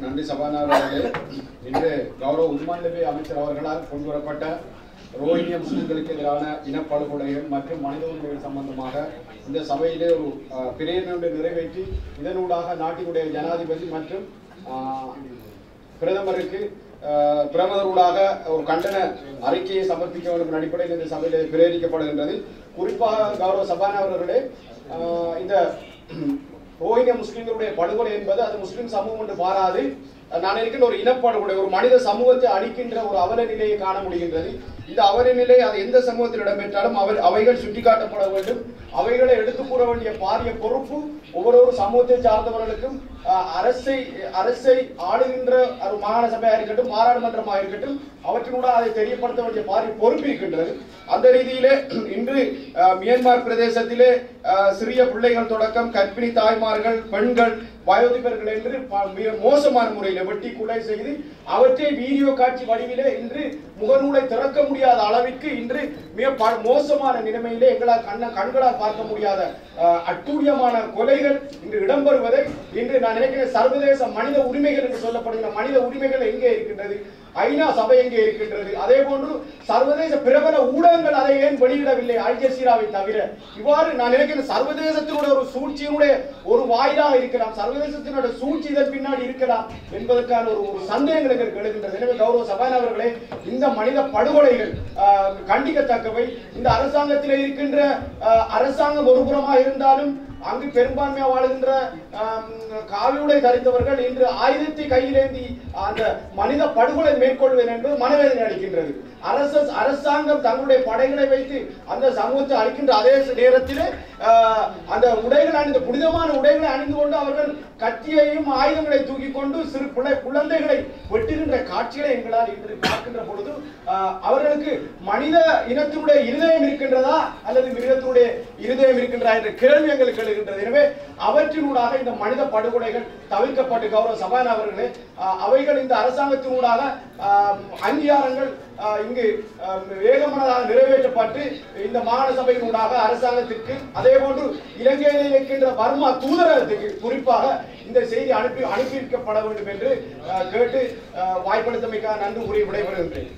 நன்றி நன்றி அவர்களே இன்று கௌரவ உள்மாநிலவை அமைச்சர் அவர்களால் கொண்டு வரப்பட்ட ரோஹிங்கிய முஸ்லிம்களுக்கு எதிரான இனப்படுகொலைகள் மற்றும் மனித உரிமைகள் சம்பந்தமாக இந்த சபையிலே ஒரு பிரேரணை நிறைவேற்றி இதனூடாக நாட்டினுடைய ஜனாதிபதி மற்றும் பிரதமருக்கு அஹ், ஒரு கண்டன அறிக்கையை சமர்ப்பிக்க வேண்டும் அடிப்படையில் இந்த சபையில் பிரேரிக்கப்படுகின்றது. குறிப்பாக கௌரவ சபாநாயகர்களே இந்த ரோஹிங்க முஸ்லிம்களுடைய படுகொலை என்பது அது முஸ்லிம் சமூகம் என்று பாராது நான் இருக்கின்ற ஒரு இனப்படுகொலை ஒரு மனித சமூகத்தை அழிக்கின்ற ஒரு அவல நிலையை காண முடிகின்றது. இந்த அவல நிலை அது எந்த சமூகத்தில் இடம்பெற்றாலும் அவர் அவைகள் சுட்டிக்காட்டப்பட வேண்டும். அவைகளை எடுத்து கூற வேண்டிய பாரிய பொறுப்பு ஒவ்வொரு சமூகத்தை சார்ந்தவர்களுக்கும் அரசை அரசை ஆளுகின்ற ஒரு மாகாண சபையாக இருக்கட்டும் பாராளுமன்றமாக இருக்கட்டும் அவற்றினூட அதை தெரியப்படுத்த வேண்டிய பாரிய பொறுப்பு இருக்கின்றது. அந்த ரீதியிலே இன்று மியான்மர் பிரதேசத்திலே சிறிய பிள்ளைகள் தொடக்கம் கர்ப்பிணி தாய்மார்கள் பெண்கள் வயோதிபர்கள் என்று மிக மோசமான முறையில் வெட்டி கொலை செய்து அவற்றை வீடியோ காட்சி வடிவிலே இன்று முகநூலை திறக்க முடியாத அளவிற்கு இன்று மிக மோசமான நிலைமையிலே எங்களால் கண்ண கண்களால் பார்க்க முடியாத அட்டூழியமான கொலைகள் இன்று இடம்பெறுவதை இன்று நான் நினைக்கிறேன் சர்வதேச மனித உரிமைகள் என்று சொல்லப்படுகிற மனித உரிமைகள் எங்கே இருக்கின்றது? ஐநா சபை எங்கே இருக்கின்றது? அதே போன்று சர்வதேச பிரபல ஊடகங்கள் அதை ஏன் வெளியிடவில்லை? அல் ஜசீராவை தவிர. இவ்வாறு நான் நினைக்கிறேன் சர்வதேசத்தினுடைய ஒரு சூழ்ச்சியினுடைய ஒரு வாயிலாக இருக்கலாம். சர்வதேசத்தினுடைய சூழ்ச்சி இதன் பின்னாடி இருக்கலாம் என்பதற்கான ஒரு ஒரு சந்தேகங்கள் எங்களுக்கு எழுகின்றது. எனவே கௌரவ சபாநாயகர்களே இந்த மனித படுகொலைகள் கண்டிக்கத்தக்கவை. இந்த அரசாங்கத்தில் இருக்கின்ற அரசாங்கம் ஒருபுறமாக இருந்தாலும் அங்கு பெரும்பான்மையாக வாழ்கின்ற காவியுடை தரித்தவர்கள் இன்று ஆயுதத்தை கையிலேந்தி அந்த மனித படுகொலை மேற்கொள்வேன் என்பது மனவேதனை அளிக்கின்றது. அரசு அரசாங்கம் தங்களுடைய படைகளை வைத்து அந்த சமூகத்தை அளிக்கின்ற அதே நேரத்தில் அந்த உடைகள் அணிந்த புனிதமான உடைகளை அணிந்து கொண்டு அவர்கள் கத்தியையும் ஆயுதங்களை தூக்கி கொண்டு சிறு பிள்ளை குழந்தைகளை வெட்டுகின்ற காட்சிகளை எங்களால் இன்று பார்க்கின்ற பொழுது அவர்களுக்கு மனித இனத்தினுடைய இருதயம் இருக்கின்றதா அல்லது மிருகத்தினுடைய இருதயம் இருக்கின்றதா என்ற கேள்வி எங்களுக்கு எழுகின்றது. எனவே அவற்றினூடாக இந்த மனித படுகொலைகள் தவிர்க்கப்பட்டு கௌரவ சபாநாயகர்களே அவைகள் இந்த அரசாங்கத்தினூடாக அங்கீகாரங்கள் இங்கு வேகமானதாக நிறைவேற்றப்பட்டு இந்த மாகாண சபையினூடாக அரசாங்கத்திற்கு அதே போன்று இலங்கையில் இருக்கின்ற பர்மா தூதரகத்துக்கு குறிப்பாக இந்த செய்தி அனுப்பி அனுப்பி வைக்கப்பட வேண்டும் என்று கேட்டு ஆஹ், வாய்ப்பளித்தமைக்காக நன்றி கூறி விடைபெறுகின்றேன்.